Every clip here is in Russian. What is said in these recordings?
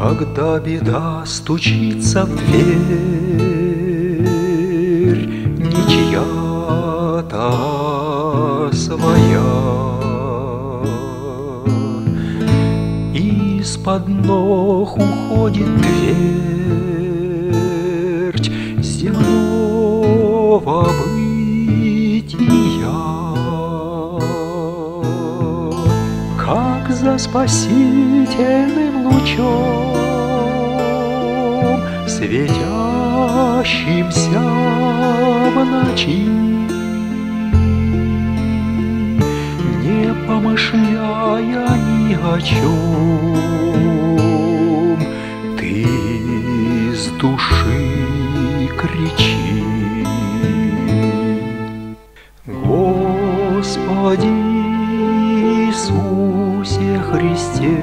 Когда беда стучится в дверь, Не чья-то своя, Из-под ног уходит твердь Земного бытия. Как за спасительным лучом, Светящимся в ночи, Не помышляя ни о чем, Ты из души кричи. Господи Иисусе Христе,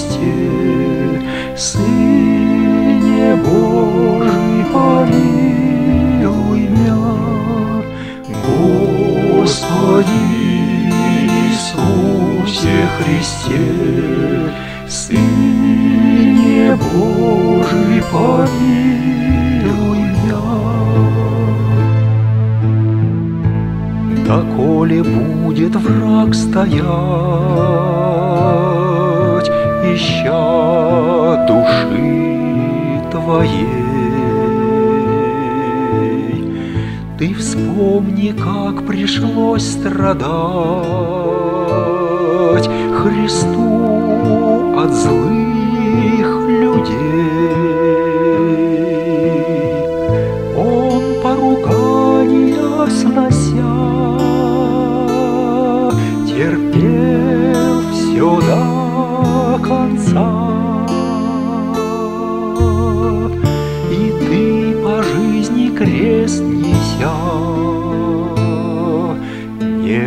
Христе, Сыне Божий, помилуй меня. Господи Иисусе Христе, Сыне Божий, помилуй меня. Доколе будет враг стоять, Ища души твоей, Ты вспомни, как пришлось страдать Христу от злых людей. Он поругания снося Терпел все до конца. И ты по жизни крест неся Не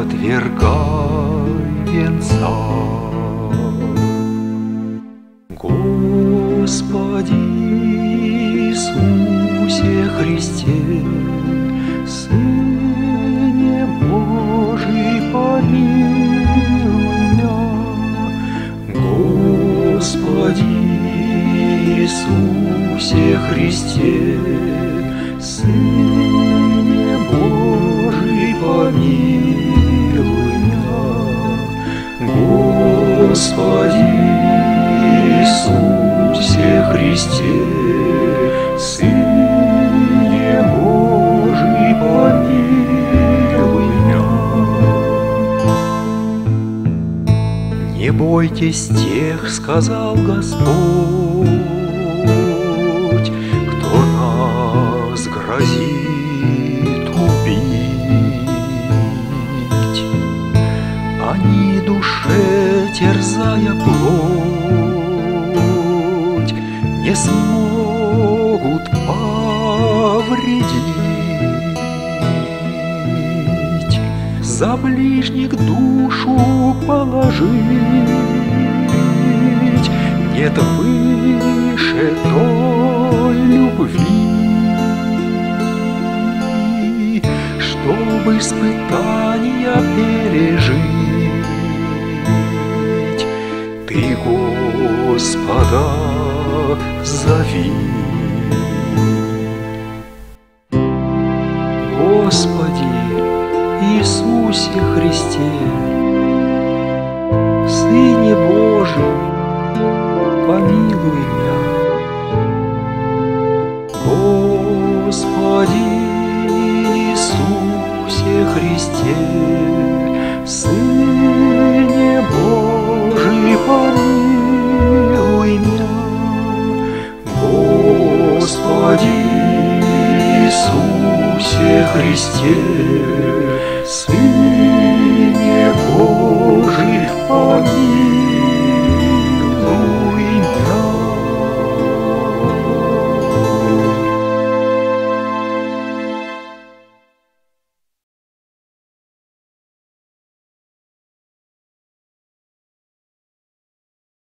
отвергай венца. Господи Иисусе Христе, Иисусе Христе, Сыне Божий, помилуй меня. Господи Иисусе Христе, Сыне Божий, помилуй меня. Не бойтесь тех, сказал Господь, терзая плоть, не смогут повредить. За ближних душу положить нет выше той любви, чтобы испытания пережить. Ты Господа зови. Господи Иисусе Христе, Сыне Божий, помилуй меня. Господи Иисусе Христе, Сыне